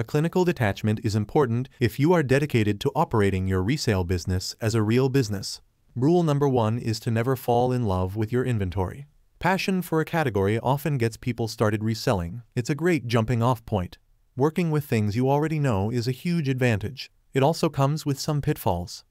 A clinical detachment is important if you are dedicated to operating your resale business as a real business. Rule number one is to never fall in love with your inventory. Passion for a category often gets people started reselling. It's a great jumping off point. Working with things you already know is a huge advantage. It also comes with some pitfalls.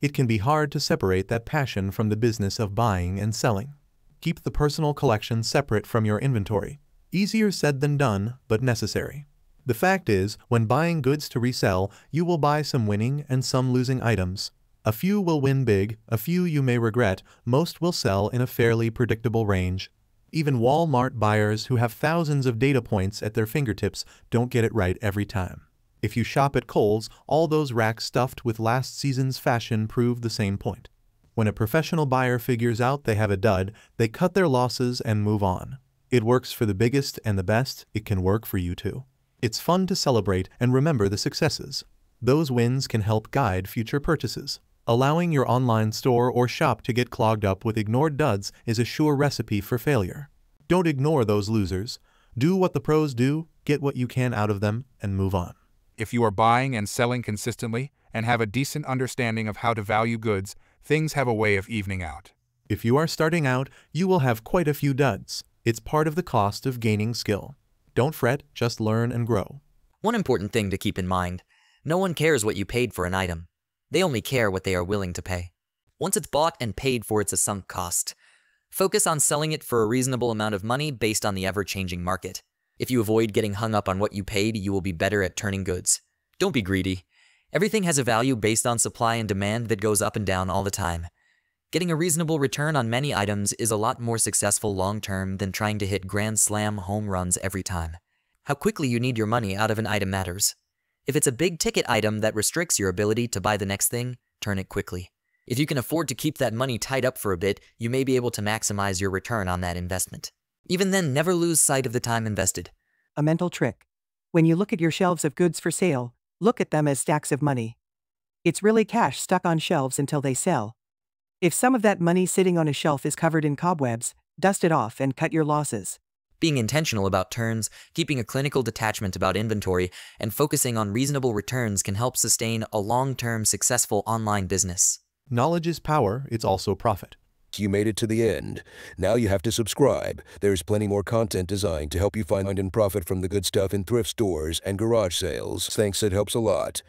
It can be hard to separate that passion from the business of buying and selling. Keep the personal collection separate from your inventory. Easier said than done, but necessary. The fact is, when buying goods to resell, you will buy some winning and some losing items. A few will win big, a few you may regret, most will sell in a fairly predictable range. Even Walmart buyers who have thousands of data points at their fingertips don't get it right every time. If you shop at Kohl's, all those racks stuffed with last season's fashion prove the same point. When a professional buyer figures out they have a dud, they cut their losses and move on. It works for the biggest and the best, it can work for you too. It's fun to celebrate and remember the successes. Those wins can help guide future purchases. Allowing your online store or shop to get clogged up with ignored duds is a sure recipe for failure. Don't ignore those losers. Do what the pros do, get what you can out of them, and move on. If you are buying and selling consistently and have a decent understanding of how to value goods, things have a way of evening out. If you are starting out, you will have quite a few duds. It's part of the cost of gaining skill. Don't fret, just learn and grow. One important thing to keep in mind no one cares what you paid for an item. They only care what they are willing to pay. Once it's bought and paid for, it's a sunk cost. Focus on selling it for a reasonable amount of money based on the ever changing market. If you avoid getting hung up on what you paid, you will be better at turning goods. Don't be greedy. Everything has a value based on supply and demand that goes up and down all the time. Getting a reasonable return on many items is a lot more successful long term than trying to hit grand slam home runs every time. How quickly you need your money out of an item matters. If it's a big ticket item that restricts your ability to buy the next thing, turn it quickly. If you can afford to keep that money tied up for a bit, you may be able to maximize your return on that investment. Even then, never lose sight of the time invested. A mental trick. When you look at your shelves of goods for sale, look at them as stacks of money. It's really cash stuck on shelves until they sell. If some of that money sitting on a shelf is covered in cobwebs, dust it off and cut your losses. Being intentional about turns, keeping a clinical detachment about inventory, and focusing on reasonable returns can help sustain a long term successful online business. Knowledge is power, it's also profit. You made it to the end. Now you have to subscribe. There's plenty more content designed to help you find and profit from the good stuff in thrift stores and garage sales. Thanks, it helps a lot.